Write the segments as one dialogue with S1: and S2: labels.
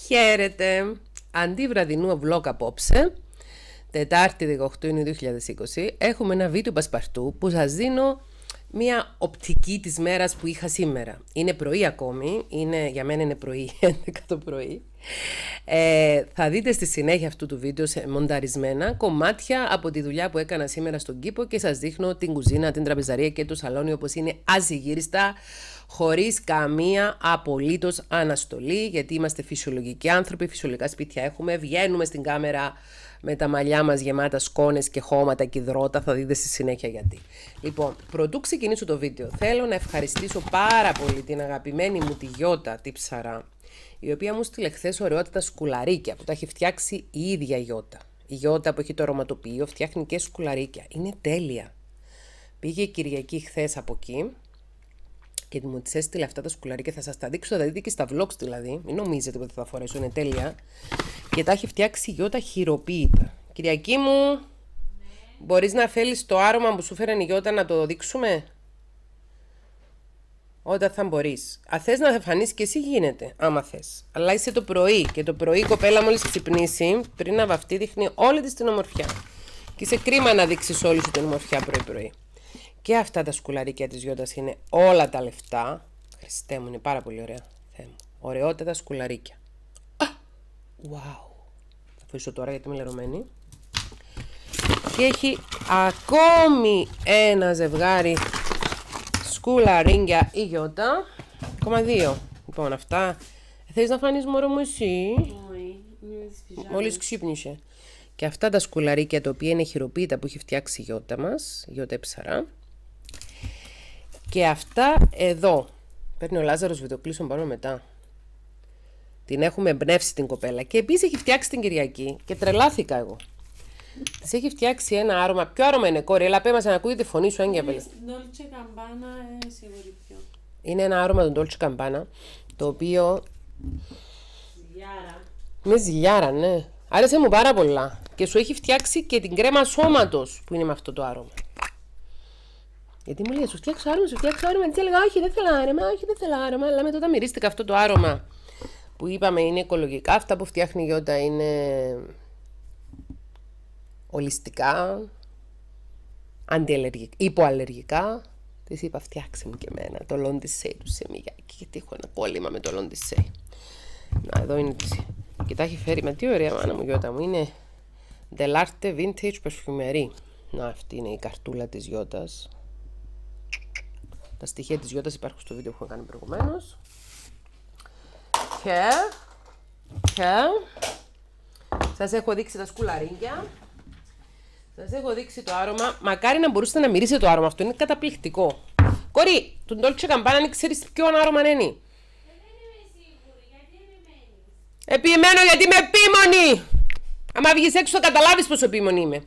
S1: Χαίρετε! Αντίβραδινού vlog απόψε, Τετάρτη 18 Ιουνίου 2020, έχουμε ένα βίντεο πασπαρτού που σας δίνω μια οπτική της μέρας που είχα σήμερα. Είναι πρωί ακόμη, είναι, για μένα είναι πρωί, 11 το πρωί. Ε, θα δείτε στη συνέχεια αυτού του βίντεο σε μονταρισμένα κομμάτια από τη δουλειά που έκανα σήμερα στον κήπο και σας δείχνω την κουζίνα, την τραπεζαρία και το σαλόνι όπως είναι αζυγύριστα χωρίς καμία απολύτως αναστολή γιατί είμαστε φυσιολογικοί άνθρωποι, φυσιολογικά σπίτια έχουμε, βγαίνουμε στην κάμερα με τα μαλλιά μας γεμάτα σκόνες και χώματα και υδρότα, θα δείτε στη συνέχεια γιατί. Λοιπόν, πρωτού ξεκινήσω το βίντεο, θέλω να ευχαριστήσω πάρα πολύ την αγαπημένη μου τη Γιώτα, τη ψαρά, η οποία μου στείλε χθες ωραιότητα σκουλαρίκια που τα έχει φτιάξει η ίδια η Γιώτα. Η Γιώτα που έχει το αρωματοποιείο φτιάχνει και σκουλαρίκια. Είναι τέλεια. Πήγε η Κυριακή χθες από εκεί και μου τη έστειλε αυτά τα σκουλαρίκια. Θα σας τα δείξω, θα τα δείτε και στα vlogs δηλαδή. Μην νομίζετε ότι θα φορέσω, είναι τέλεια. Και τα έχει φτιάξει η Γιώτα χειροποίητα. Κυριακή μου, ναι. μπορείς να θέλεις το άρωμα που σου φέραν η Γιώτα να το δείξουμε; Όταν θα μπορείς. Αν θες να φανεί και εσύ γίνεται, άμα θες. Αλλά είσαι το πρωί και το πρωί η κοπέλα μόλις ξυπνήσει, πριν να βαφτεί, δείχνει όλη της την ομορφιά. Και είσαι κρίμα να δείξεις όλη σου την ομορφιά πρωί-πρωί. Και αυτά τα σκουλαρίκια της Γιώτα είναι όλα τα λεφτά. Χριστέ μου, είναι πάρα πολύ ωραία. Θεέ μου. Ωραιότατα σκουλαρίκια. Wow. Θα αφήσω τώρα γιατί είμαι λερωμένη. Και έχει ακόμη ένα ζευγάρι σκουλαρίνγκια η Γιώτα. Ακόμα δύο. Λοιπόν, αυτά. Θες να φανείς μωρό μου εσύ; Μόλις ξύπνησε. Και αυτά τα σκουλαρίκια τα οποία είναι χειροποίητα που έχει φτιάξει η Γιώτα μας, η Γιώτα Εψαρά. Και αυτά εδώ. Παίρνει ο Λάζαρος βιντεοκλήσεων πάνω μετά. Την έχουμε εμπνεύσει την κοπέλα. Και επίσης έχει φτιάξει την Κυριακή και τρελάθηκα εγώ. Της έχει φτιάξει ένα άρωμα. Ποιο άρωμα είναι, κόρη, αλλά πέμα να ακούει τη φωνή σου, Άγγελα.
S2: Dolce Campana, σίγουρη πιο.
S1: Είναι ένα άρωμα του Dolce Campana, το οποίο.
S2: Ζηλιάρα.
S1: Με ζηλιάρα, ναι. Άρεσε μου πάρα πολλά. Και σου έχει φτιάξει και την κρέμα σώματος που είναι με αυτό το άρωμα. Γιατί μου λέει, σου φτιάξω άρωμα, σου φτιάξω άρωμα. Και έλεγα, Όχι, δεν θέλω άρωμα, όχι, δεν θέλω άρωμα. Αλλά μετά μυρίστηκα αυτό το άρωμα που είπαμε είναι οικολογικά. Αυτά που φτιάχνει η Γιώτα είναι ολιστικά, αντιαλλεργικά, υποαλλεργικά. Της είπα, φτιάξε μου και εμένα το λόντισέι του Σεμιγιάκη, γιατί έχω ένα κόλλημα με το λόντισέι. Να, εδώ είναι της. Και τα έχει φέρει με τι ωραία μάνα μου, Γιώτα μου. Είναι Delarte Vintage Perfumerie. Να, αυτή είναι η καρτούλα της Γιώτας. Τα στοιχεία της Γιώτας υπάρχουν στο βίντεο που έχω κάνει προηγουμένως. Και, και σας έχω δείξει τα σκουλαρίνια. Σας έχω δείξει το άρωμα. Μακάρι να μπορούσατε να μυρίσετε το άρωμα αυτό. Είναι καταπληκτικό. Κορί, τον Dolce Gabbana αν ξέρεις ποιο άρωμα είναι. Επιμένω γιατί είμαι επίμονη! Άμα βγεις έξω θα καταλάβεις πόσο επίμονη είμαι.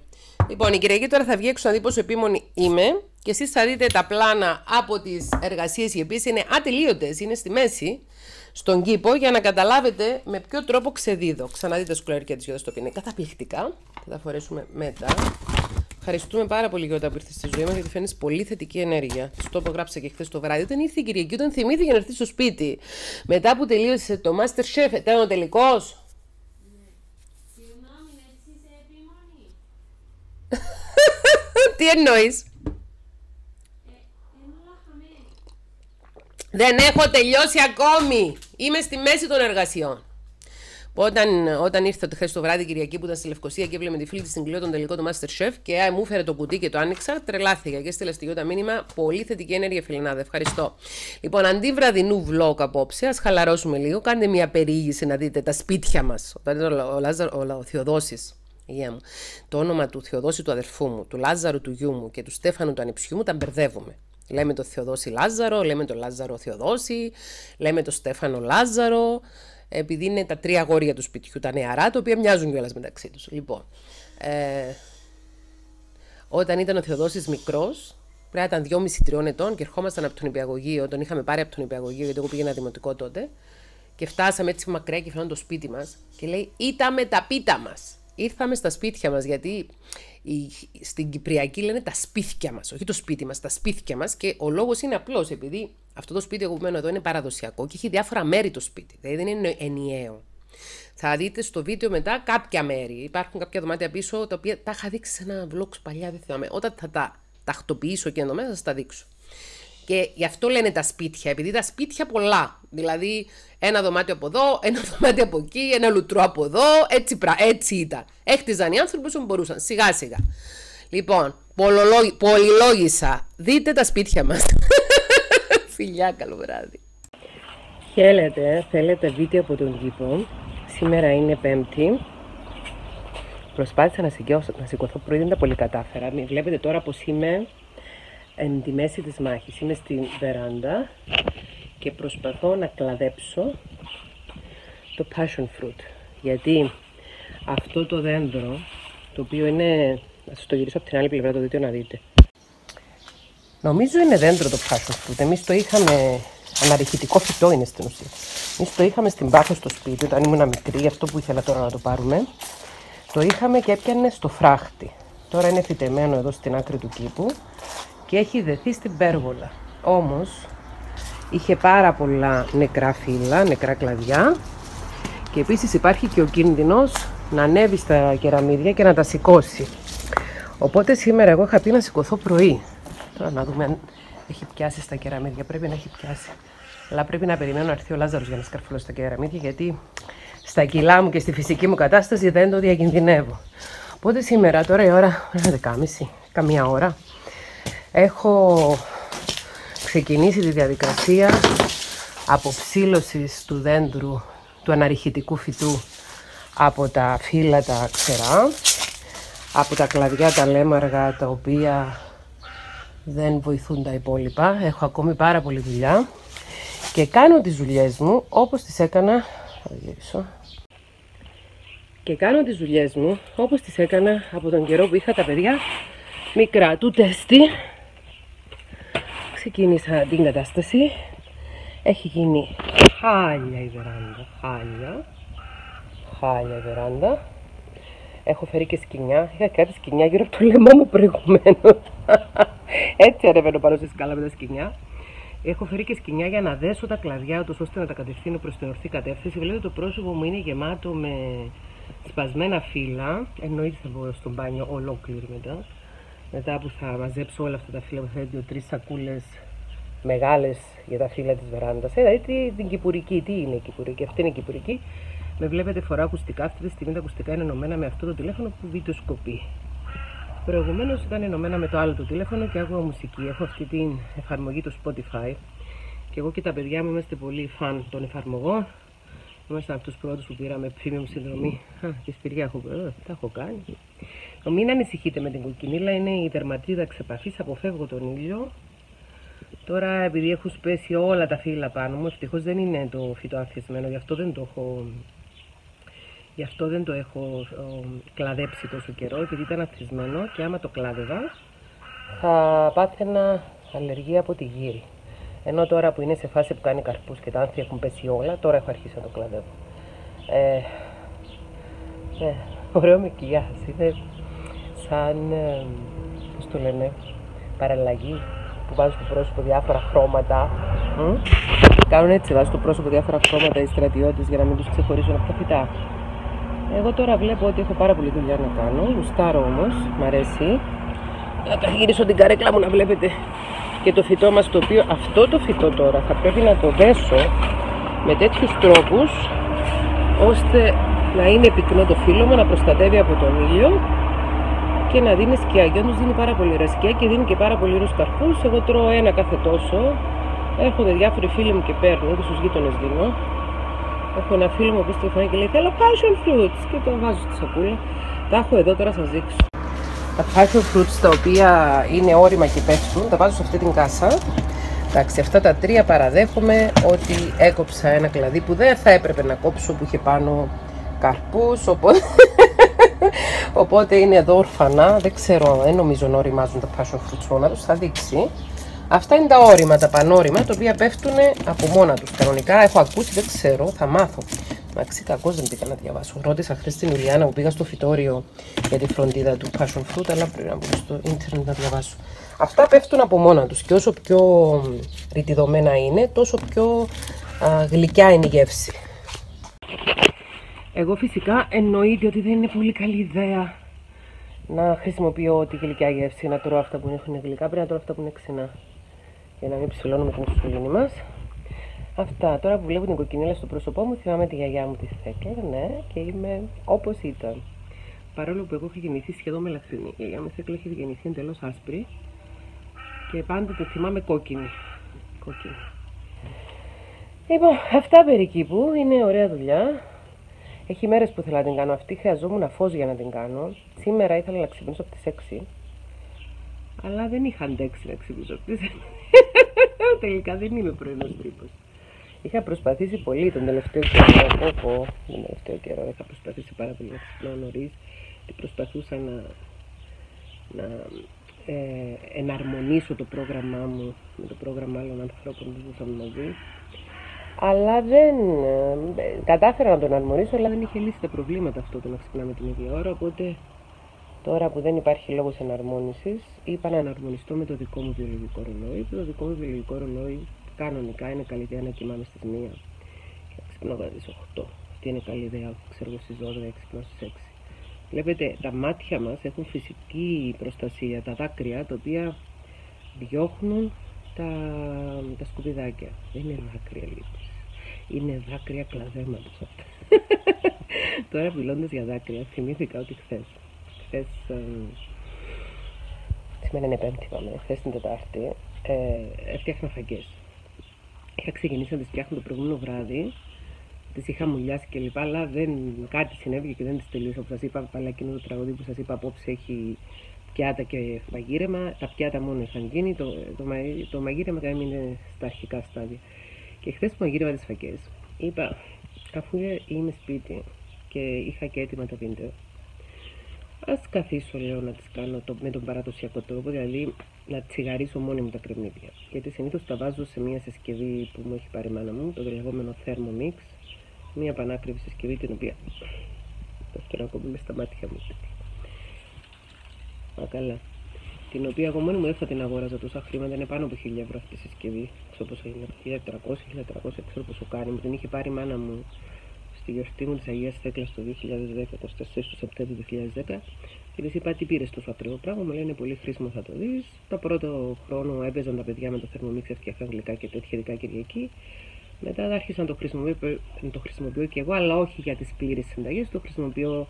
S1: Λοιπόν, η Κυριακή τώρα θα βγει έξω να δει πόσο επίμονη είμαι και εσείς θα δείτε τα πλάνα από τις εργασίες οι οποίες είναι ατελείωτες, είναι στη μέση στον κήπο για να καταλάβετε με ποιο τρόπο ξεδίδω. Ξαναδείτε τα σκουλαρίκια τη Γιώτα το οποίο είναι καταπληκτικά. Θα τα φορέσουμε μετά. Ευχαριστούμε πάρα πολύ Γιώτα που ήρθες στη ζωή μας γιατί φαίνει πολύ θετική ενέργεια. Στο που γράψα και χθες το βράδυ. Όταν ήρθε η Κυριακή, όταν θυμήθηκε να έρθει στο σπίτι, μετά που τελείωσε το Master Chef, ήταν ο τελικός. Τι εννοείς; Δεν έχω τελειώσει ακόμη. Είμαι στη μέση των εργασιών. Όταν, όταν ήρθε το χθες το βράδυ Κυριακή που ήταν στη Λευκοσία και έβλεπε τη φίλη της στην κλειό τον τελικό του Masterchef και μου έφερε το κουτί και το άνοιξα, τρελάθηκα και έστειλα στη Γιώτα μήνυμα. Πολύ θετική ενέργεια, φιλενάδε. Ευχαριστώ. Λοιπόν, αντί βραδινού vlog απόψε, ας χαλαρώσουμε λίγο. Κάντε μια περιήγηση να δείτε τα σπίτια μας. Όταν ήταν ο, Λάζαρ, ο, ο Θεοδόσης, μου. Το όνομα του Θεοδόση του αδερφού μου, του Λάζαρου του γιού μου και του Στέφανου του ανιψιού μου τα μπερδεύουμε. Λέμε το Θεοδόση Λάζαρο, λέμε το Λάζαρο Θεοδόση, λέμε το Στέφανο Λάζαρο, επειδή είναι τα τρία αγόρια του σπιτιού, τα νεαρά, τα οποία μοιάζουν κιόλας μεταξύ τους. Λοιπόν, ε, όταν ήταν ο Θεοδόσης μικρός, πρέπει να ήταν 2,5-3 ετών και ερχόμασταν από τον υπηαγωγείο, τον είχαμε πάρει από τον υπηαγωγείο, γιατί εγώ πήγαινα δημοτικό τότε, και φτάσαμε έτσι μακριά και φαίνονταν το σπίτι μας και λέει: Ήταμε τα πίτα μας ήρθαμε στα σπίτια μας, γιατί στην Κυπριακή λένε τα σπίτια μας, όχι το σπίτι μας, τα σπίτια μας και ο λόγος είναι απλός, επειδή αυτό το σπίτι εγώ που μένω εδώ είναι παραδοσιακό και έχει διάφορα μέρη το σπίτι, δηλαδή δεν είναι ενιαίο. Θα δείτε στο βίντεο μετά κάποια μέρη. Υπάρχουν κάποια δωμάτια πίσω τα οποία τα είχα δείξει σε ένα vlog παλιά, δεν θυμάμαι. Όταν θα τα τακτοποιήσω και εδώ μέσα θα σας τα δείξω. Και γι' αυτό λένε τα σπίτια, επειδή τα σπίτια πολλά. Δηλαδή, ένα δωμάτιο από εδώ, ένα δωμάτιο από εκεί, ένα λουτρό από εδώ, έτσι, πρα, έτσι ήταν. Έχτιζαν οι άνθρωποι όσο μπορούσαν, σιγά σιγά. Λοιπόν, πολυλόγησα. Δείτε τα σπίτια μας. Φιλιά, καλό βράδυ. Χαίρετε, θέλετε βίντεο από τον κήπο. Σήμερα είναι Πέμπτη. Προσπάθησα να σηκώσω, να σηκωθώ πρωί, δεν τα πολύ κατάφερα. Μην βλέπετε τώρα πως είμαι εν τη μέση της μάχης. Είμαι στην βεράντα και προσπαθώ να κλαδέψω το passion fruit. Γιατί αυτό το δέντρο, το οποίο είναι... Θα σας το γυρίσω από την άλλη πλευρά το δείτε να δείτε. Νομίζω είναι δέντρο το passion fruit. Εμείς το είχαμε αναρριχητικό φυτό είναι στην ουσία. Εμείς το είχαμε στην Πάθο στο σπίτι όταν ήμουν μικρή, αυτό που ήθελα τώρα να το πάρουμε. Το είχαμε και έπιανε στο φράχτη. Τώρα είναι φυτεμένο εδώ στην άκρη του κήπου και έχει δεθεί στην πέργολα. Όμως είχε πάρα πολλά νεκρά φύλλα, νεκρά κλαδιά και επίσης υπάρχει και ο κίνδυνος να ανέβει στα κεραμίδια και να τα σηκώσει. Οπότε σήμερα εγώ είχα πει να σηκωθώ πρωί. Τώρα να δούμε αν έχει πιάσει στα κεραμίδια. Πρέπει να έχει πιάσει. Αλλά πρέπει να περιμένω να έρθει ο Λάζαρος για να σκαρφολώσει τα κεραμίδια γιατί στα κιλά μου και στη φυσική μου κατάσταση δεν το διακινδυνεύω. Οπότε σήμερα τώρα η ώρα είναι 10.30, καμία ώρα. Έχω ξεκινήσει τη διαδικασία αποψήλωσης του δέντρου του αναρριχητικού φυτού από τα φύλλα τα ξερά, από τα κλαδιά τα λέμαργα τα οποία δεν βοηθούν τα υπόλοιπα. Έχω ακόμη πάρα πολλή δουλειά και κάνω τις δουλειές μου όπως τις έκανα... Θα Και κάνω τις δουλειές μου όπως τις έκανα από τον καιρό που είχα τα παιδιά μικρά του τέστη. Ξεκίνησα την κατάσταση. Έχει γίνει χάλια η βεράντα, χάλια. Χάλια η βεράντα. Έχω φέρει και σκηνιά. Είχα κάτι σκηνιά γύρω από το λαιμό μου προηγουμένως. Έτσι ανεβαίνω πάνω στη σκάλα με τα σκηνιά. Έχω φέρει και σκηνιά για να δέσω τα κλαδιά τους ώστε να τα κατευθύνω προς την ορθή κατεύθυνση. Βλέπετε το πρόσωπο μου είναι γεμάτο με σπασμένα φύλλα. Εννοείται θα βγω στο μπάνιο ολόκληρη μετά. Μετά που θα μαζέψω όλα αυτά τα φύλλα που θα δύο-τρει σακούλες μεγάλες για τα φύλλα της βεράντας. Ε, δηλαδή την κυπουρική. Τι είναι η κυπουρική, αυτή είναι η κυπουρική. Με βλέπετε φορά ακουστικά. Αυτή τη στιγμή τα ακουστικά είναι ενωμένα με αυτό το τηλέφωνο που βιντεοσκοπεί. Προηγουμένως ήταν ενωμένα με το άλλο το τηλέφωνο και άκουγα μουσική. Έχω αυτή την εφαρμογή του Spotify και εγώ και τα παιδιά μου είμαστε πολύ φαν των εφαρμογών. Είμαστε από του πρώτους που πήραμε premium συνδρομή. Α, και σπηριά έχω, ε, τα έχω κάνει. Μην ανησυχείτε με την κοκκινίλα, είναι η δερματίδα ξεπαφή. Αποφεύγω τον ήλιο. Τώρα, επειδή έχουν σπέσει όλα τα φύλλα πάνω μου, ευτυχώς δεν είναι το φυτό ανθισμένο, γι' αυτό δεν το έχω Γι' αυτό δεν το έχω κλαδέψει τόσο καιρό, επειδή ήταν αθροισμένο και άμα το κλάδευα θα πάθαινα αλλεργία από τη γύρι. Ενώ τώρα που είναι σε φάση που κάνει καρπούς και τα άνθη έχουν πέσει όλα, τώρα έχω αρχίσει να το κλαδεύω. Ε, ε, ωραίο με είναι σαν, ε, πώς το λένε, παραλλαγή που βάζουν στο πρόσωπο διάφορα χρώματα. Mm? Κάνουν έτσι, βάζουν στο πρόσωπο διάφορα χρώματα οι στρατιώτες για να μην τους ξεχωρίσουν από τα φυτά. Εγώ τώρα βλέπω ότι έχω πάρα πολύ δουλειά να κάνω. Γουστάρω όμως, μ' αρέσει. Θα γυρίσω την καρέκλα μου να βλέπετε και το φυτό μας το οποίο αυτό το φυτό τώρα θα πρέπει να το δέσω με τέτοιους τρόπους ώστε να είναι πυκνό το φύλλο μου, να προστατεύει από τον ήλιο και να δίνει σκιά. Για δίνει πάρα πολύ ωραία σκιά και δίνει και πάρα πολύ ωραίους καρπούς. Εγώ τρώω ένα κάθε τόσο. Έρχονται διάφοροι φίλοι μου και παίρνουν και στους γείτονες δίνω. Έχω ένα φίλο μου που τηλεφωνεί και λέει Θέλω passion fruits και το βάζω στη σακούλα. Τα έχω εδώ τώρα, σα δείξω. Τα passion fruits τα οποία είναι όρημα και πέφτουν, τα βάζω σε αυτή την κάσα. Εντάξει, αυτά τα τρία παραδέχομαι ότι έκοψα ένα κλαδί που δεν θα έπρεπε να κόψω που είχε πάνω καρπούς, οπότε, οπότε είναι εδώ ορφανά, δεν ξέρω, δεν νομίζω να οριμάζουν τα passion fruits μόνο τους, θα δείξει. Αυτά είναι τα όρημα, τα πανόρημα, τα οποία πέφτουν από μόνα τους. Κανονικά έχω ακούσει, δεν ξέρω, θα μάθω. Εντάξει, κακώ δεν πήγα να διαβάσω. Ρώτησα χθες την Ουλιάνα που πήγα στο φυτόριο για τη φροντίδα του passion fruit, αλλά πρέπει να μπω στο ίντερνετ να διαβάσω. Αυτά πέφτουν από μόνα τους και όσο πιο ρητιδωμένα είναι, τόσο πιο α, γλυκιά είναι η γεύση. Εγώ φυσικά εννοείται ότι δεν είναι πολύ καλή ιδέα να χρησιμοποιώ τη γλυκιά γεύση, να τρώω αυτά που έχουν γλυκά, πρέπει να τρώω αυτά που είναι ξινά. Για να μην ψηλώνουμε την ινσουλίνη μας. Αυτά. Τώρα που βλέπω την κοκκινίλα στο πρόσωπό μου, θυμάμαι τη γιαγιά μου τη Θέκλερ, ναι, και είμαι όπως ήταν. Παρόλο που εγώ έχω γεννηθεί σχεδόν με λαθρινή, η γιαγιά μου Θέκλερ έχει γεννηθεί εντελώς άσπρη και πάντοτε θυμάμαι κόκκινη. κόκκινη. Λοιπόν, αυτά περί που είναι ωραία δουλειά. Έχει μέρες που ήθελα να την κάνω αυτή, χρειαζόμουν φως για να την κάνω. Σήμερα ήθελα να ξυπνήσω από τις 6. Αλλά δεν είχα αντέξει να ξυπνήσω από τις Τελικά δεν είμαι πρωινός τρύπο. Είχα προσπαθήσει πολύ τον τελευταίο καιρό. Πω, τον τελευταίο καιρό είχα προσπαθήσει πάρα πολύ να ξυπνάω νωρίς. Και προσπαθούσα να, να ε, εναρμονίσω το πρόγραμμά μου με το πρόγραμμα άλλων ανθρώπων που ζούσαμε μαζί. Αλλά δεν. Ε, κατάφερα να τον αρμονίσω, αλλά δεν είχε λύσει τα προβλήματα αυτό το να ξυπνάμε την ίδια ώρα. Οπότε τώρα που δεν υπάρχει λόγος εναρμόνισης, είπα να εναρμονιστώ με το δικό μου βιολογικό ρολόι. Το δικό μου βιολογικό ρολόι κανονικά είναι καλή ιδέα να κοιμάμαι στις 1 και να ξυπνάω στις 8. Αυτή είναι καλή ιδέα, ξέρω εγώ στις 12 ξυπνάω στις 6. Βλέπετε, τα μάτια μας έχουν φυσική προστασία, τα δάκρυα, τα οποία διώχνουν τα, τα σκουπιδάκια. Δεν είναι δάκρυα λίπης. Είναι δάκρυα κλαδέματος αυτά. Τώρα μιλώντας για δάκρυα, θυμήθηκα ότι χθες. Χθες. Ε, σήμερα είναι Πέμπτη, πάμε. Χθες την Τετάρτη. Ε, έφτιαχνα φαγγέ. Είχα ξεκινήσει να τις φτιάχνω το προηγούμενο βράδυ. Τις είχα μουλιάσει κλπ. Αλλά δεν, κάτι συνέβη και δεν τις τελείωσα. Όπως σας είπα, παλά εκείνο το τραγούδι που σας είπα απόψε έχει πιάτα και μαγείρεμα. Τα πιάτα μόνο είχαν γίνει. Το, το, το μαγείρεμα έμεινε στα αρχικά στάδια. Και χθες που μαγείρευα τις φακές, είπα, αφού είμαι σπίτι και είχα και έτοιμα τα βίντεο, ας καθίσω λέω να τις κάνω το, με τον παραδοσιακό τρόπο, δηλαδή να τσιγαρίσω μόνη μου τα κρεμμύδια. Γιατί συνήθως τα βάζω σε μια συσκευή που μου έχει πάρει η μάνα μου, το λεγόμενο Thermomix, μια πανάκριβη συσκευή την οποία. Αυτό να ακόμη με στα μάτια μου. Α, καλά. Την οποία εγώ μόνη μου δεν θα την αγόραζα τόσα χρήματα, είναι πάνω από 1000 ευρώ αυτή η συσκευή. Ξέρω πόσο είναι, 1300, 1300, ξέρω πόσο κάνει. Μου την είχε πάρει η μάνα μου στη γιορτή μου της Αγίας Θέκλα το 2010, 24 του Σεπτέμβρη του 2010. Και της είπα τι πήρες τόσο ακριβό πράγμα. Μου λένε πολύ χρήσιμο θα το δεις. Το πρώτο χρόνο έπαιζαν τα παιδιά με το θερμομίξ, έφτιαχαν γλυκά και τέτοια ειδικά Κυριακή. Μετά άρχισα να το χρησιμοποιώ, να το χρησιμοποιώ και εγώ, αλλά όχι για τις πλήρες συνταγές. Το χρησιμοποιώ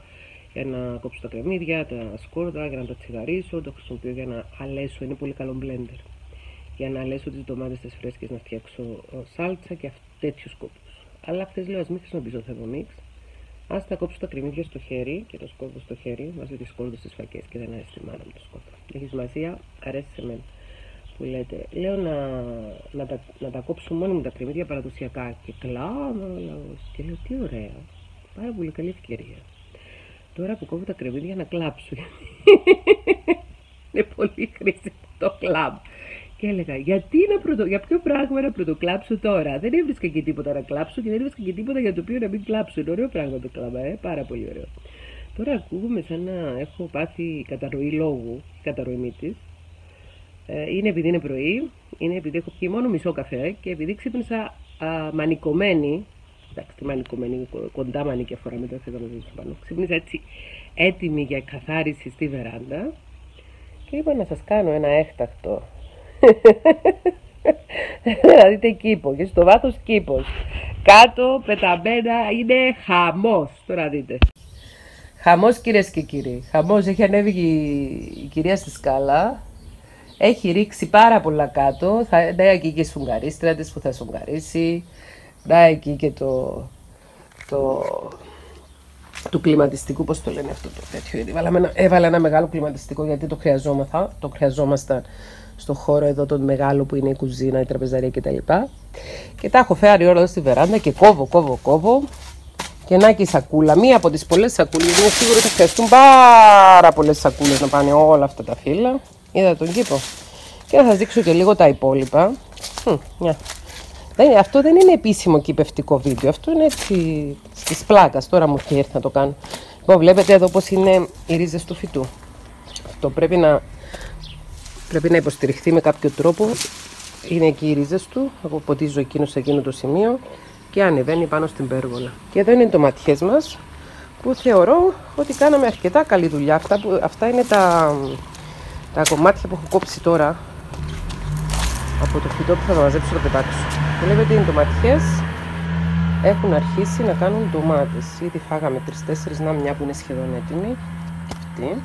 S1: για να κόψω τα κρεμμύδια, τα σκόρδα, για να τα τσιγαρίσω. Το χρησιμοποιώ για να αλέσω. Είναι πολύ καλό μπλέντερ. Για να αλέσω τις ντομάτες τις φρέσκες, να φτιάξω ε, σάλτσα και τέτοιους σκόπους. Αλλά χθες λέω: Α μην χρησιμοποιήσω θερμομίξ. Α τα κόψω τα κρεμμύδια στο χέρι και το σκόρδο στο χέρι μαζί με τις σκόρδο στις φακές και δεν αρέσει τη μάνα μου το σκόρδο. Έχει σημασία, αρέσει σε μένα που λέτε. Λέω να, να, τα, να τα κόψω μόνο με τα κρεμμύδια παραδοσιακά. Και κλάμα Και λέω τι ωραία. Πάρα πολύ καλή ευκαιρία. Τώρα που κόβω τα κρεμμύδια να κλάψω. Είναι πολύ χρήσιμο το κλαμπ. Και έλεγα, γιατί να πρωτο... για ποιο πράγμα να πρωτοκλάψω τώρα; Δεν έβρισκα και τίποτα να κλάψω και δεν έβρισκα και τίποτα για το οποίο να μην κλάψω. Είναι ωραίο πράγμα το κλαμπ, ε; πάρα πολύ ωραίο. Τώρα ακούγομαι σαν να έχω πάθει καταρροή λόγου, καταρροή μύτη. Ε, είναι επειδή είναι πρωί, είναι επειδή έχω πιει μόνο μισό καφέ και επειδή ξύπνησα α, μανικωμένη. Εντάξει, τη μανικωμένη, κοντά μανίκια φορά μετά θέλω να ζήσω πάνω. Ξύπνησα έτσι έτοιμη για καθάριση στη βεράντα και είπα να σας κάνω ένα έκτακτο να δείτε κήπος και στο βάθος κήπος. Κάτω πεταμένα είναι χαμός. Τώρα δείτε. Χαμός κυρίες και κύριοι. Χαμός έχει ανέβει η, κυρία στη σκάλα. Έχει ρίξει πάρα πολλά κάτω. Θα είναι εκεί και σφουγγαρίστρα της που θα σφουγγαρίσει να εκεί και το, το του κλιματιστικού, πώς το λένε αυτό το τέτοιο. έβαλα ένα μεγάλο κλιματιστικό γιατί το χρειαζόμασταν, το χρειαζόμασταν στο χώρο εδώ τον μεγάλο που είναι η κουζίνα, η τραπεζαρία κτλ. Και τα έχω φέρει όλα εδώ στη βεράντα και κόβω, κόβω, κόβω. Και να και η σακούλα, μία από τις πολλές σακούλες, είναι σίγουρο ότι θα χρειαστούν πάρα πολλές σακούλες να πάνε όλα αυτά τα φύλλα. Είδα τον κήπο. Και να σας δείξω και λίγο τα υπόλοιπα. Δεν, αυτό δεν είναι επίσημο κυπευτικό βίντεο, αυτό είναι έτσι της πλάκας, τώρα μου έχει έρθει να το κάνω. Λοιπόν, βλέπετε εδώ πώς είναι οι ρίζες του φυτού. Αυτό πρέπει να Πρέπει να υποστηριχθεί με κάποιο τρόπο. Είναι εκεί οι ρίζες του. Εγώ ποτίζω εκείνο σε εκείνο το σημείο και ανεβαίνει πάνω στην πέργολα. Και εδώ είναι οι ντοματιές μας. που θεωρώ ότι κάναμε αρκετά καλή δουλειά. Αυτά, που, αυτά είναι τα, τα κομμάτια που έχω κόψει τώρα από το φυτό που θα μαζέψω το πετάξω. Βλέπετε οι ντοματιές έχουν αρχίσει να κάνουν ντομάτες. Ήδη φάγαμε 3-4, να μια που είναι σχεδόν έτοιμη. Αυτή.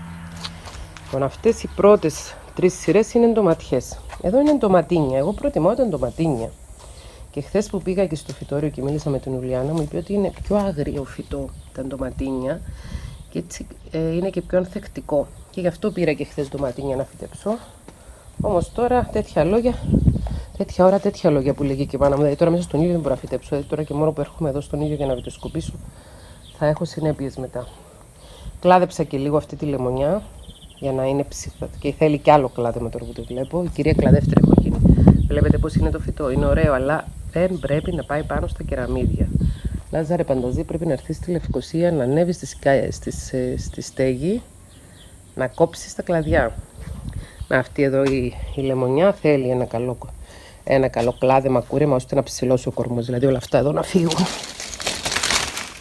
S1: Λοιπόν, αυτές οι πρώτες τρεις σειρές είναι ντοματιές. Εδώ είναι ντοματίνια. Εγώ προτιμώ τα ντοματίνια. Και χθες που πήγα και στο φυτόριο και μίλησα με την Ουλιάνα, μου είπε ότι είναι πιο άγριο φυτό τα ντοματίνια και έτσι ε, είναι και πιο ανθεκτικό. Και γι' αυτό πήρα και χθες ντοματίνια να φυτέψω. Όμως τώρα τέτοια λόγια, τέτοια ώρα τέτοια λόγια που λέγει και η μάνα μου. Δηλαδή τώρα μέσα στον ήλιο δεν μπορώ να φυτέψω. Δηλαδή τώρα και μόνο που έρχομαι εδώ στον ήλιο για να βιτοσκοπήσω θα έχω συνέπειες μετά. Κλάδεψα και λίγο αυτή τη λεμονιά για να είναι ψυχα... και θέλει κι άλλο κλάδεμα τώρα που το βλέπω. Η κυρία κλαδεύτερη έχω γίνει. Βλέπετε πώς είναι το φυτό. Είναι ωραίο, αλλά δεν πρέπει να πάει πάνω στα κεραμίδια. Λάζαρε Πανταζή πρέπει να έρθεις στη Λευκοσία, να ανέβεις στη, στη, στη, στη στέγη, να κόψεις τα κλαδιά. Με αυτή εδώ η, η λεμονιά θέλει ένα καλό, ένα καλό κλάδεμα κούρεμα ώστε να ψηλώσει ο κορμός. Δηλαδή όλα αυτά εδώ να φύγουν.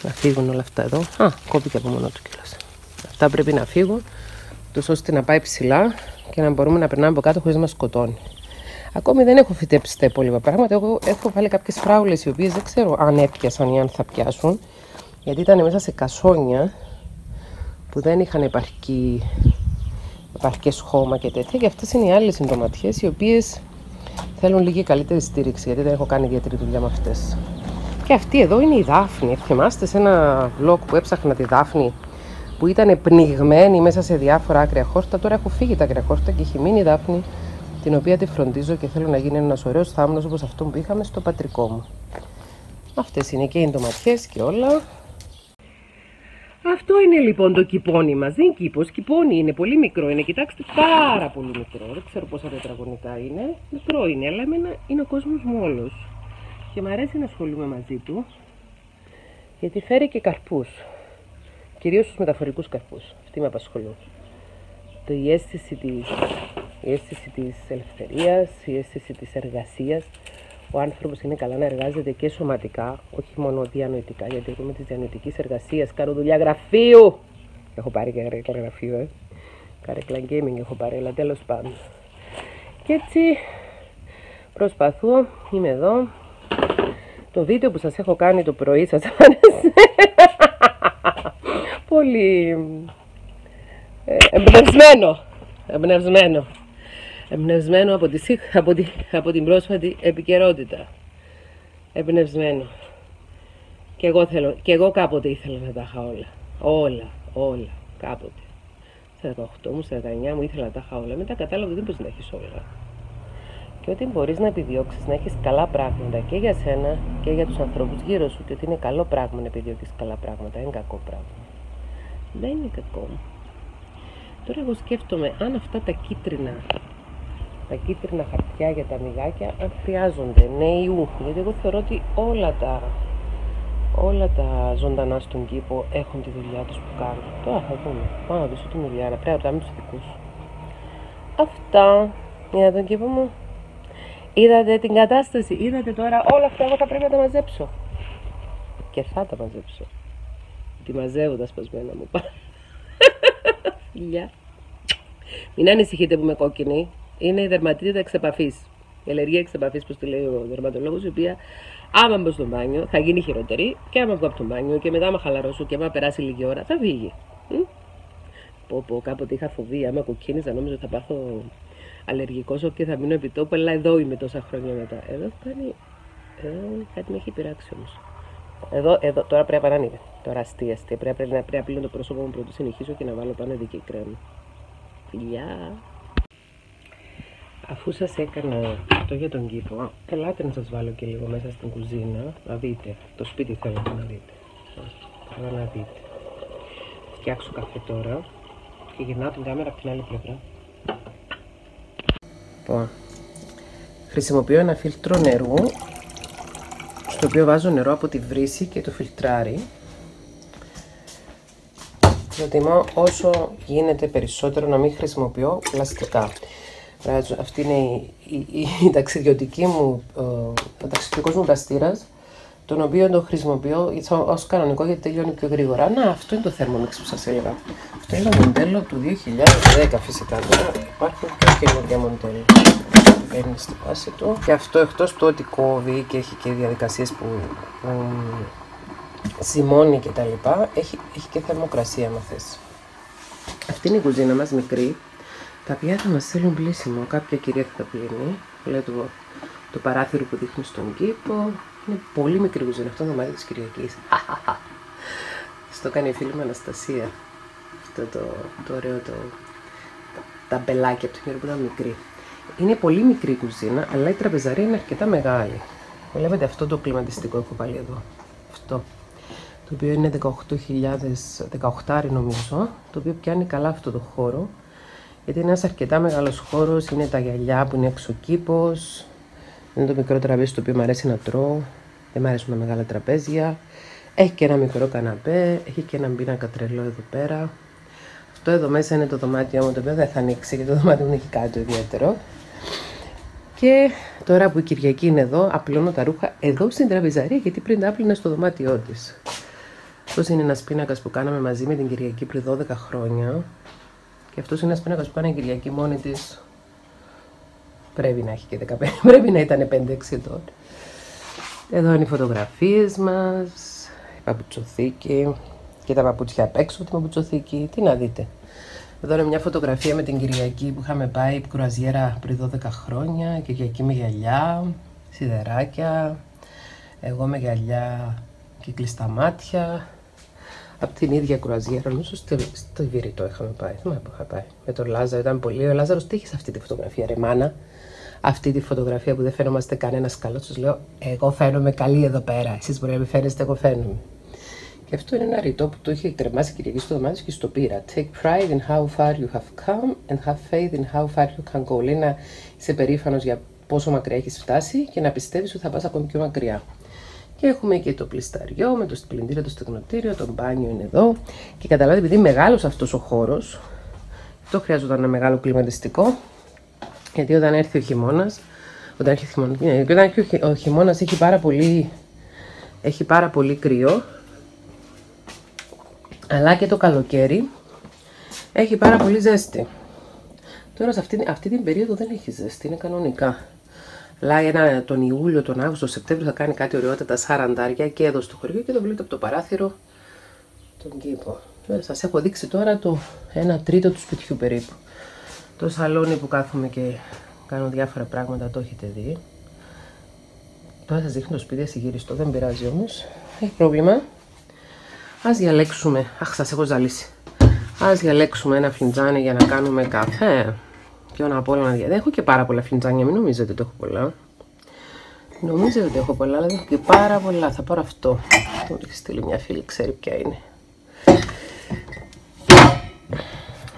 S1: Να φύγουν όλα αυτά εδώ. Α, κόπηκε από μόνο του κιόλας. Αυτά πρέπει να φύγουν, τους ώστε να πάει ψηλά και να μπορούμε να περνάμε από κάτω χωρίς να μας σκοτώνει. Ακόμη δεν έχω φυτέψει τα υπόλοιπα πράγματα. Εγώ έχω βάλει κάποιες φράουλες οι οποίες δεν ξέρω αν έπιασαν ή αν θα πιάσουν. Γιατί ήταν μέσα σε κασόνια που δεν είχαν επαρκή, επαρκές χώμα και τέτοια. Και αυτές είναι οι άλλες συντοματιές οι οποίες θέλουν λίγη καλύτερη στήριξη γιατί δεν έχω κάνει ιδιαίτερη δουλειά με αυτές. Και αυτή εδώ είναι η Δάφνη. Θυμάστε σε ένα vlog που έψαχνα τη Δάφνη που ήταν πνιγμένη μέσα σε διάφορα άκρια χόρτα. Τώρα έχω φύγει τα άκρια χόρτα και έχει μείνει η Δάφνη την οποία τη φροντίζω και θέλω να γίνει ένας ωραίος θάμνος όπως αυτό που είχαμε στο πατρικό μου. Αυτές είναι και οι ντοματιές και όλα. Αυτό είναι λοιπόν το κυπόνι μας. Δεν είναι κήπος, κυπόνι είναι πολύ μικρό. Είναι, κοιτάξτε, πάρα πολύ μικρό. Δεν ξέρω πόσα τετραγωνικά είναι. Μικρό είναι, αλλά εμένα είναι ο κόσμος μου όλος. Και μου αρέσει να ασχολούμαι μαζί του, γιατί φέρει και καρπούς. Κυρίως τους μεταφορικούς καρπούς. Αυτοί με απασχολούν. Το η αίσθηση της η αίσθηση της ελευθερίας, η αίσθηση της εργασίας. Ο άνθρωπος είναι καλά να εργάζεται και σωματικά, όχι μόνο διανοητικά, γιατί εγώ με της διανοητικής εργασίας κάνω δουλειά γραφείου. Έχω πάρει και καρέκλα γραφείου, ε. Καρέκλα gaming έχω πάρει, αλλά τέλος πάντων. Και έτσι προσπαθώ, είμαι εδώ. Το βίντεο που σας έχω κάνει το πρωί σας άρεσε; Πολύ ε, εμπνευσμένο. Εμπνευσμένο εμπνευσμένο από, τη, από, τη, από την πρόσφατη επικαιρότητα. Εμπνευσμένο. Και εγώ, θέλω, και εγώ κάποτε ήθελα να τα είχα όλα. Όλα, όλα, κάποτε. Στα 18 μου, στα 19 μου ήθελα να τα είχα όλα. Μετά κατάλαβα ότι δεν μπορείς να έχεις όλα. Και ότι μπορείς να επιδιώξεις να έχεις καλά πράγματα και για σένα και για τους ανθρώπους γύρω σου. Και ότι είναι καλό πράγμα να επιδιώξεις καλά πράγματα. Είναι κακό πράγμα. Δεν είναι κακό. Τώρα εγώ σκέφτομαι αν αυτά τα κίτρινα τα κίτρινα χαρτιά για τα μυγάκια αν χρειάζονται νέου. Γιατί εγώ θεωρώ ότι όλα τα, όλα τα ζωντανά στον κήπο έχουν τη δουλειά τους που κάνουν. Τώρα θα δούμε. Πάμε να δώσω την δουλειά, πρέπει να ρωτάμε τους δικούς. Αυτά για τον κήπο μου. Είδατε την κατάσταση, είδατε τώρα όλα αυτά εγώ θα πρέπει να τα μαζέψω. Και θα τα μαζέψω. Τη μαζεύω τα σπασμένα μου. Φιλιά. Μην ανησυχείτε που είμαι κόκκινη είναι η δερματίτιδα εξ επαφής. Η αλλεργία εξ επαφής, που τη λέει ο δερματολόγος, η οποία άμα μπω στο μπάνιο θα γίνει χειρότερη και άμα βγω από το μπάνιο και μετά άμα χαλαρώσω και άμα περάσει λίγη ώρα θα φύγει. Πω, πω, κάποτε είχα φοβία, άμα κοκκίνησα, νόμιζα ότι θα πάθω αλλεργικό σοκ και θα μείνω επί τόπου, αλλά εδώ είμαι τόσα χρόνια μετά. Εδώ κάνει. Εδώ κάτι με έχει πειράξει όμως. Εδώ, εδώ, τώρα πρέπει να είναι. Τώρα αστεία, αστεία. Πρέπει, να πρέπει πλύνω το πρόσωπο μου πρώτο συνεχίσω και να βάλω πάνω δική κρέμα. Φιλιά! Αφού σας έκανα αυτό για τον κήπο, ελάτε να σας βάλω και λίγο μέσα στην κουζίνα, να δείτε. Το σπίτι θέλω να δείτε. Θέλω να δείτε. Φτιάξω καφέ τώρα και γυρνάω την κάμερα από την άλλη πλευρά. Λοιπόν, χρησιμοποιώ ένα φίλτρο νερού, στο οποίο βάζω νερό από τη βρύση και το φιλτράρι. Προτιμώ όσο γίνεται περισσότερο να μην χρησιμοποιώ πλαστικά. Αυτή είναι η, η, η ταξιδιωτική μου, ο ταξιδιωτικός μου πλαστήρας. τον οποίο το χρησιμοποιώ ως κανονικό γιατί τελειώνει πιο γρήγορα. Να, αυτό είναι το Thermomix που σας έλεγα. Αυτό είναι το μοντέλο του 2010 φυσικά. Τώρα υπάρχουν πιο καινούργια μοντέλα. Παίρνει στη βάση του. Και αυτό εκτός του ότι κόβει και έχει και διαδικασίες που, που ζυμώνει κτλ. Έχει, έχει και θερμοκρασία, αν θες. Αυτή είναι η κουζίνα μας μικρή. Τα πιάτα θα μας θέλουν πλήσιμο. Κάποια κυρία θα τα πλύνει. Λέω το, το παράθυρο που δείχνει στον κήπο. Είναι πολύ μικρή κουζίνα. Αυτό είναι το δωμάτιο της Κυριακής. Στο κάνει η φίλη μου Αναστασία. Αυτό το, το ωραίο το, τα μπελάκια από το χέρι που ήταν μικρή. Είναι πολύ μικρή κουζίνα, αλλά η τραπεζαρία είναι αρκετά μεγάλη. Βλέπετε αυτό το κλιματιστικό έχω βάλει εδώ. Αυτό το οποίο είναι 18.000, 18 νομίζω, το οποίο πιάνει καλά αυτό το χώρο, γιατί είναι ένας αρκετά μεγάλος χώρος, είναι τα γυαλιά που είναι έξω κήπος, είναι το μικρό τραπέζι το οποίο μου αρέσει να τρώω, δεν μου αρέσουν τα μεγάλα τραπέζια, έχει και ένα μικρό καναπέ, έχει και ένα πίνακα τρελό εδώ πέρα. Αυτό εδώ μέσα είναι το δωμάτιο μου, το οποίο δεν θα ανοίξει γιατί το δωμάτιο μου έχει κάτι ιδιαίτερο. Και τώρα που η Κυριακή είναι εδώ, απλώνω τα ρούχα εδώ στην τραπεζαρία γιατί πριν τα άπλυνα στο δωμάτιό της. Αυτός είναι ένας πίνακας που κάναμε μαζί με την Κυριακή πριν 12 χρόνια. Και αυτός είναι ένας πίνακα που κάνει η Κυριακή μόνη της. Πρέπει να έχει και 15, πρέπει να ήταν 5-6 ετών. Εδώ είναι οι φωτογραφίες μας, η παπουτσοθήκη και τα παπούτσια απ' έξω από την παπουτσοθήκη. Τι να δείτε. Εδώ είναι μια φωτογραφία με την Κυριακή που είχαμε πάει κρουαζιέρα πριν 12 χρόνια. Κυριακή με γυαλιά, σιδεράκια. Εγώ με γυαλιά και κλειστά μάτια από την ίδια κρουαζιέρα, νομίζω στο, στο Βηρητό είχαμε πάει. Δεν που είχα πάει. Με τον Λάζαρο ήταν πολύ. Ο Λάζαρος τι είχε αυτή τη φωτογραφία, ρε μάνα; Αυτή τη φωτογραφία που δεν φαίνομαστε κανένας καλός. Τους λέω, Εγώ φαίνομαι καλή εδώ πέρα. Εσείς μπορεί να μην φαίνεστε, εγώ φαίνομαι. Και αυτό είναι ένα ρητό που το είχε τρεμάσει η Κυριακή στο δωμάτιο και στο πήρα. Take pride in how far you have come and have faith in how far you can go. Λέει να είσαι περήφανος για πόσο μακριά έχεις φτάσει και να πιστεύεις ότι θα πας ακόμη πιο μακριά. Και έχουμε και το πλυσταριό με το πλυντήριο, το στεγνοτήριο, το μπάνιο είναι εδώ. Και καταλάβετε, επειδή μεγάλος αυτός ο χώρος, αυτό χρειάζονταν ένα μεγάλο κλιματιστικό. Γιατί όταν έρθει ο χειμώνας, όταν έρθει ο χειμώνα, ναι, όταν έρθει ο χειμώνας έχει πάρα πολύ, έχει πάρα πολύ κρύο. Αλλά και το καλοκαίρι έχει πάρα πολύ ζέστη. Τώρα σε αυτή, αυτή την περίοδο δεν έχει ζέστη, είναι κανονικά. Αλλά ένα, τον Ιούλιο, τον Αύγουστο, τον Σεπτέμβριο θα κάνει κάτι ωραιότατα σαραντάρια και εδώ στο χωριό και το βλέπετε από το παράθυρο τον κήπο. Ε, Σας έχω δείξει τώρα το 1 τρίτο του σπιτιού περίπου. Το σαλόνι που κάθομαι και κάνω διάφορα πράγματα το έχετε δει. Τώρα σας δείχνω το σπίτι ασυγύριστο, δεν πειράζει όμως. Έχει πρόβλημα. Α διαλέξουμε. Αχ, σας έχω ζαλίσει. Α διαλέξουμε ένα φλιτζάνι για να κάνουμε καφέ. Ποιον απ' όλα να δια... Έχω και πάρα πολλά φλιτζάνια, μην νομίζετε ότι έχω πολλά. Νομίζετε ότι έχω πολλά, αλλά έχω και πάρα πολλά. Θα πάρω αυτό. Μου έχεις στείλει μια φίλη, ξέρει ποια είναι.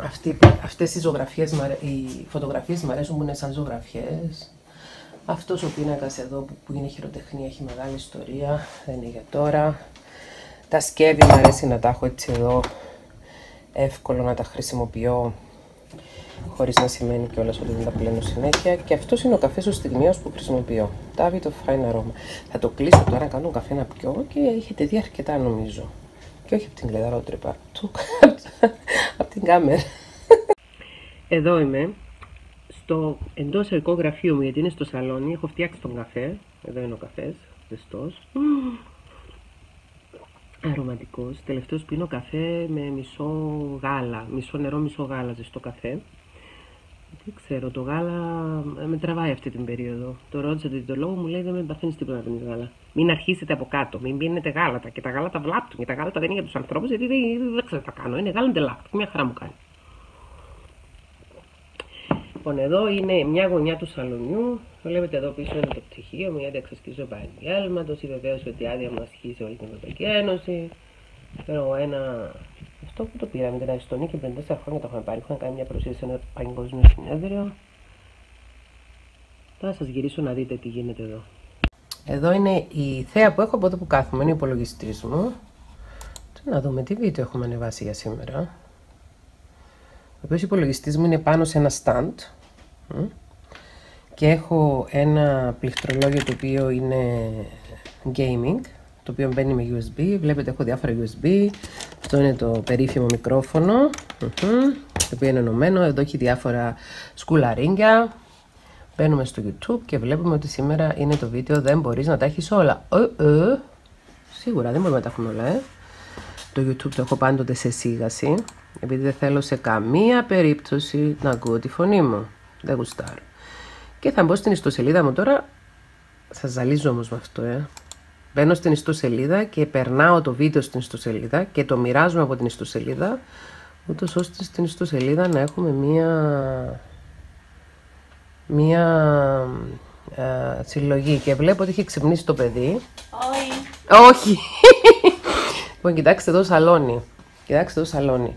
S1: Αυτή, αυτές οι, ζωγραφίες, οι φωτογραφίες μου αρέσουν που είναι σαν ζωγραφιές. Αυτός ο πίνακας εδώ που, που είναι χειροτεχνία έχει μεγάλη ιστορία, δεν είναι για τώρα. Τα σκεύη μου αρέσει να τα έχω έτσι εδώ, εύκολο να τα χρησιμοποιώ χωρίς να σημαίνει κιόλας ότι δεν τα πλένω συνέχεια. Και αυτός είναι ο καφές ο στιγμιός που χρησιμοποιώ. Τάβει το fine aroma. Θα το κλείσω τώρα, να κάνω καφέ να πιω και έχετε δει αρκετά νομίζω. Και όχι από την κλεδαρότρυπα, από την κάμερα. Εδώ είμαι, στο εντός ερικό γραφείο μου, γιατί είναι στο σαλόνι, έχω φτιάξει τον καφέ. Εδώ είναι ο καφές, ζεστός. Αρωματικός. Τελευταίος πίνω καφέ με μισό γάλα, μισό νερό, μισό γάλα, ζεστό καφέ. Δεν ξέρω, το γάλα ε, με τραβάει αυτή την περίοδο. Το ρώτησα το λόγο μου λέει δεν με παθαίνεις τίποτα να πίνει γάλα. Μην αρχίσετε από κάτω, μην πίνετε γάλατα. Και τα γάλατα βλάπτουν. Και τα γάλατα δεν είναι για τους ανθρώπους, γιατί δεν, δεν ξέρω τι θα κάνω. Είναι γάλα ντελάκτ. Μια χαρά μου κάνει. Λοιπόν, εδώ είναι μια γωνιά του σαλονιού. Βλέπετε εδώ πίσω είναι το πτυχίο μια ένταξη ασκήσεω επαγγέλματο. Η βεβαίωση ότι η άδεια μου ασχεί σε όλη την Ευρωπαϊκή Ένωση. Θέλω ένα αυτό που το πήραμε την Αστονή και 54 χρόνια το είχαμε πάρει. Είχαμε κάνει μια παρουσίαση σε ένα παγκόσμιο συνέδριο. Θα σας γυρίσω να δείτε τι γίνεται εδώ. Εδώ είναι η θέα που έχω από εδώ που κάθομαι, είναι ο υπολογιστής μου. Να δούμε τι βίντεο έχουμε ανεβάσει για σήμερα. Ο οποίος υπολογιστής μου είναι πάνω σε ένα stand. Και έχω ένα πληκτρολόγιο το οποίο είναι gaming το οποίο μπαίνει με USB. Βλέπετε έχω διάφορα USB. Αυτό είναι το περίφημο μικρόφωνο, μμμ, το οποίο είναι ενωμένο. Εδώ έχει διάφορα σκουλαρίνγκια. Μπαίνουμε στο YouTube και βλέπουμε ότι σήμερα είναι το βίντεο «Δεν μπορείς να τα έχεις όλα». Ε, ε. Σίγουρα δεν μπορούμε να τα έχουμε όλα, ε. Το YouTube το έχω πάντοτε σε σίγαση, επειδή δεν θέλω σε καμία περίπτωση να ακούω τη φωνή μου. Δεν γουστάρω. Και θα μπω στην ιστοσελίδα μου τώρα. Σα ζαλίζω όμως με αυτό, ε. Μπαίνω στην ιστοσελίδα και περνάω το βίντεο στην ιστοσελίδα και το μοιράζουμε από την ιστοσελίδα, ούτως ώστε στην ιστοσελίδα να έχουμε μία. μία. Ε, συλλογή. Και βλέπω ότι έχει ξυπνήσει το παιδί.
S2: Όχι.
S1: Όχι! λοιπόν, κοιτάξτε εδώ σαλόνι. Κοιτάξτε εδώ σαλόνι.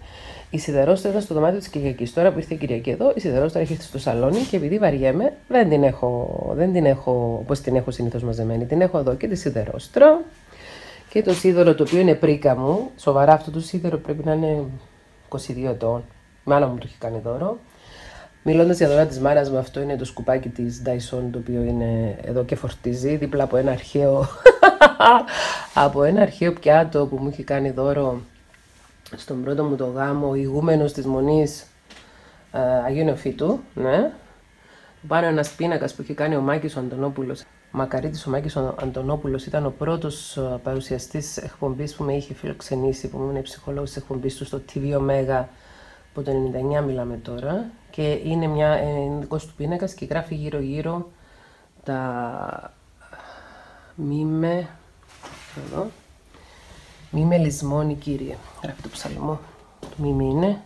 S1: Η σιδερόστρα ήταν στο δωμάτιο της Κυριακής. Τώρα που ήρθε η Κυριακή εδώ, η σιδερόστρα έχει έρθει στο σαλόνι και επειδή βαριέμαι, δεν την έχω, δεν την έχω όπως την έχω συνήθως μαζεμένη. Την έχω εδώ και τη σιδερόστρα και το σίδερο το οποίο είναι πρίκα μου. Σοβαρά αυτό το σίδερο πρέπει να είναι 22 ετών. Μάνα μου το έχει κάνει δώρο. Μιλώντας για δώρα της μάνα μου, αυτό είναι το σκουπάκι της Dyson, το οποίο είναι εδώ και φορτίζει δίπλα από ένα αρχαίο. από ένα αρχαίο πιάτο που μου έχει κάνει δώρο στον πρώτο μου το γάμο, ο ηγούμενος της Μονής ε, Αγίου Νεοφύτου, ναι. Πάνω ένας πίνακας που είχε κάνει ο Μάκης ο Αντωνόπουλος. Ο Μακαρίτης ο Μάκης ο Αντωνόπουλος ήταν ο πρώτος ε, παρουσιαστής εκπομπής που με είχε φιλοξενήσει, που ήμουν ψυχολόγος της εκπομπής του στο TV Omega, από το 99 μιλάμε τώρα. Και είναι μια ε, δικός του πίνακας και γράφει γύρω γύρω τα μήμε, εδώ, μη με λησμόνει, κύριε. Γράφει το ψαλμό. Το μη είναι.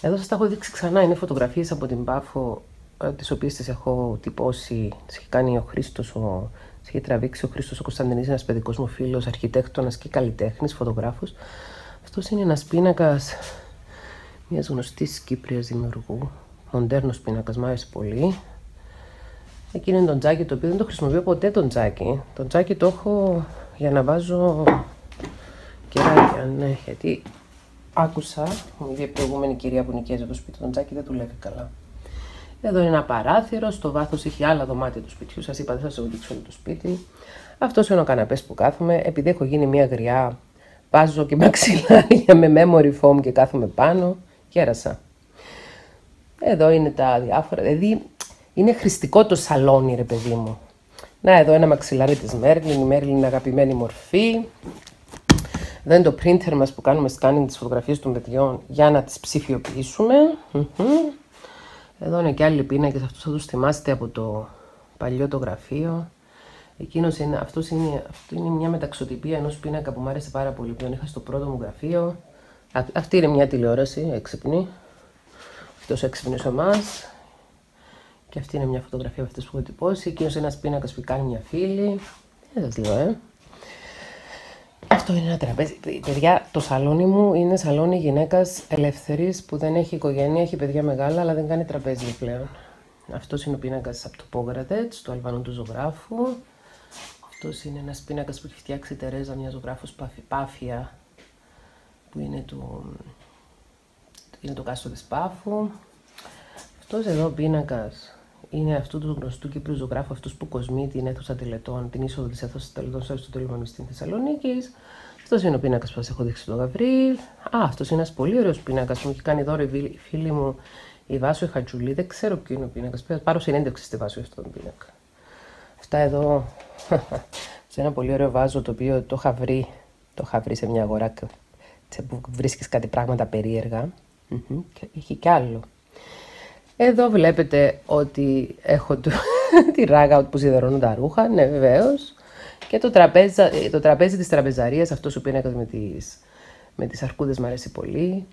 S1: Εδώ σας τα έχω δείξει ξανά. Είναι φωτογραφίες από την Πάφο, ε, τις οποίες τις έχω τυπώσει. Τις έχει κάνει ο Χρήστος, ο... τις έχει τραβήξει ο Χρήστος ο Κωνσταντινής, ένας παιδικός μου φίλος, αρχιτέκτονας και καλλιτέχνης, φωτογράφος. Αυτός είναι ένας πίνακας μιας γνωστής Κύπριας δημιουργού. Μοντέρνος πίνακας, μου άρεσε πολύ. Εκεί είναι το τζάκι το οποίο δεν το χρησιμοποιώ ποτέ τον τζάκι. Το τζάκι το έχω για να βάζω κεράκια, ναι, γιατί άκουσα, μου είπε η προηγούμενη κυρία που νοικιάζει το σπίτι, τον Τζάκι δεν του λέει καλά. Εδώ είναι ένα παράθυρο, στο βάθος έχει άλλα δωμάτια του σπιτιού. Σας είπα, δεν θα σα δείξω το σπίτι. Αυτός είναι ο καναπές που κάθομαι. Επειδή έχω γίνει μια γριά, βάζω και μαξιλάρια με memory foam και κάθομαι πάνω. Κέρασα. Εδώ είναι τα διάφορα. Δηλαδή είναι χρηστικό το σαλόνι, ρε παιδί μου. Να, εδώ ένα μαξιλάρι της Μέρλιν. Η Μέρλιν είναι αγαπημένη μορφή. Δεν είναι το printer μας που κάνουμε scanning τις φωτογραφίες των παιδιών για να τις ψηφιοποιήσουμε. Εδώ είναι και άλλοι πίνακες, αυτούς θα τους θυμάστε από το παλιό το γραφείο. Εκείνος είναι, αυτός είναι, αυτό είναι μια μεταξωτυπία ενός πίνακα που μου άρεσε πάρα πολύ, που τον είχα στο πρώτο μου γραφείο. αυτή είναι μια τηλεόραση, έξυπνη. Αυτός έξυπνος εμάς. Και αυτή είναι μια φωτογραφία από αυτές που έχω τυπώσει. Εκείνος είναι ένας πίνακας που κάνει μια φίλη. Δεν σας λέω, ε. Αυτό είναι ένα τραπέζι. Παιδιά, το σαλόνι μου είναι σαλόνι γυναίκας ελεύθερης που δεν έχει οικογένεια, έχει παιδιά μεγάλα, αλλά δεν κάνει τραπέζι πλέον. Αυτός είναι ο πίνακας από το Πόγρατετ, του Αλβανού του ζωγράφου. Αυτός είναι ένας πίνακας που έχει φτιάξει η Τερέζα, μια ζωγράφος Πάφια, που είναι, του... είναι το κάστρο τη Πάφου. Αυτός εδώ πίνακας είναι αυτού του γνωστού Κύπρου ζωγράφου, αυτού που κοσμεί την αίθουσα τελετών, την είσοδο της αίθουσας τελετών στο Αριστοτέλειο στην Θεσσαλονίκης. Αυτός είναι ο πίνακας που σας έχω δείξει τον Γαβρίλ. Α, αυτός είναι ένας πολύ ωραίος πίνακας που μου έχει κάνει δώρο η φίλη μου η Βάσο η Χατζουλή. Δεν ξέρω ποιο είναι ο πίνακας. Πάρω συνέντευξη στη Βάσο αυτόν τον πίνακα. Αυτά εδώ σε ένα πολύ ωραίο βάζο το οποίο το είχα βρει, το είχα βρει σε μια αγορά που βρίσκεις κάτι πράγματα περίεργα. Και έχει κι άλλο. Εδώ βλέπετε ότι έχω το, τη ράγα που σιδερώνουν τα ρούχα, ναι βεβαίως. Και το, τραπέζα, το τραπέζι της τραπεζαρίας, αυτός ο πίνακας με τις, με τις αρκούδες μου αρέσει πολύ.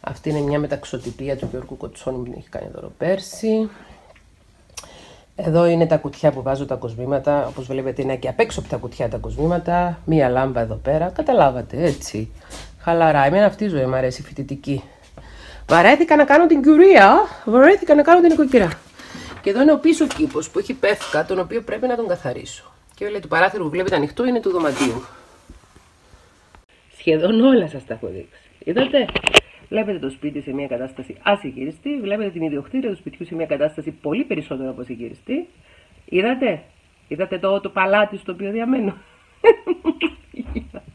S1: Αυτή είναι μια μεταξωτυπία του Γιώργου Κοτσόνη που την έχει κάνει εδώ πέρσι. Εδώ είναι τα κουτιά που βάζω τα κοσμήματα. Όπως βλέπετε είναι και απ' έξω από τα κουτιά τα κοσμήματα. Μία λάμπα εδώ πέρα. Καταλάβατε έτσι. Χαλαρά. Εμένα αυτή η ζωή μου αρέσει φοιτητική. Βαρέθηκα να κάνω την κουρία, βαρέθηκα να κάνω την οικοκυρά. Και εδώ είναι ο πίσω κήπος που έχει πεύκα, τον οποίο πρέπει να τον καθαρίσω. Και λέει το παράθυρο που βλέπετε ανοιχτό είναι του δωματίου. Σχεδόν όλα σας τα έχω δείξει. Είδατε, βλέπετε το σπίτι σε μια κατάσταση ασυγχειριστή, βλέπετε την ιδιοκτήρια του σπιτιού σε μια κατάσταση πολύ περισσότερο από ασυγχειριστή. Είδατε, είδατε το, το παλάτι στο οποίο διαμένω;